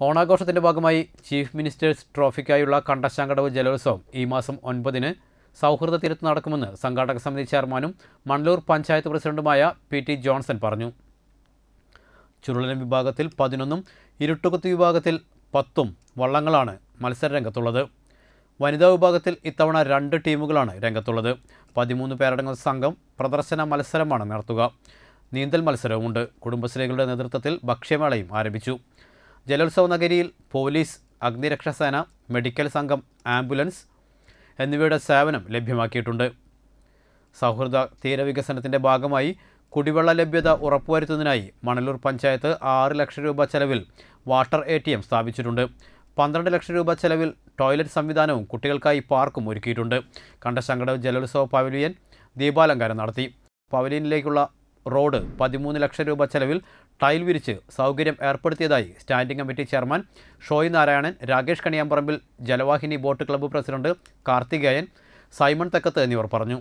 ഓണാഘോഷത്തിന്റെ ഭാഗമായി chief ministers ട്രോഫിക്കായുള്ള Kandassankadavu ജലോത്സവം ഈ മാസം ഒൻപതിന് സൗഹൃദ തീരത്ത് നടക്കുമെന്ന് സംഘാടക സമിതി ചെയർമാനും മണ്ണൂർ പഞ്ചായത്ത് പ്രസിഡന്റുമായ പി ടി ജോൺസൺ പറഞ്ഞു. ചുരുളൻ വിഭാഗത്തിൽ പതിനൊന്നും ഇരുട്ടുകുത്ത് വിഭാഗത്തിൽ പത്തും വള്ളങ്ങളാണ് മത്സരരംഗത്തുള്ളത് വനിതാ വിഭാഗത്തിൽ ഇത്തവണ രണ്ട് ടീമുകളാണ് രംഗത്തുള്ളത്. പതിമൂന്ന് പേരടങ്ങുന്ന സംഘം പ്രദർശന മത്സരമാണ് നടത്തുക. നീന്തൽ മത്സരവുമുണ്ട്. കുടുംബശ്രീകളുടെ നേതൃത്വത്തിൽ ഭക്ഷ്യമേളയും ആരംഭിച്ചു. ജലോത്സവ നഗരിയിൽ പോലീസ് അഗ്നിരക്ഷാസേന മെഡിക്കൽ സംഘം ആംബുലൻസ് എന്നിവയുടെ സേവനം ലഭ്യമാക്കിയിട്ടുണ്ട്. സൗഹൃദ തീരവികസനത്തിന്റെ ഭാഗമായി കുടിവെള്ള ലഭ്യത ഉറപ്പുവരുത്തുന്നതിനായി മണലൂർ പഞ്ചായത്ത് ആറ് ലക്ഷം രൂപ ചെലവിൽ വാട്ടർ എ ടി എം സ്ഥാപിച്ചിട്ടുണ്ട്. പന്ത്രണ്ട് ലക്ഷം രൂപ ചെലവിൽ ടോയ്ലറ്റ് സംവിധാനവും കുട്ടികൾക്കായി പാർക്കും ഒരുക്കിയിട്ടുണ്ട്. കണ്ടശങ്കട ജലോത്സവ പവലിയൻ ദീപാലങ്കാരം നടത്തി. പവലിയനിലേക്കുള്ള റോഡ് പതിമൂന്ന് ലക്ഷം രൂപ ചെലവിൽ ടൈൽ വിരിച്ച് സൗകര്യം ഏർപ്പെടുത്തിയതായി standing committee chairman Shoy Narayanan Rakesh Kaniyamparambil Jalavahini boat club president Karthikeyan Simon Thekkath എന്നിവർ പറഞ്ഞു.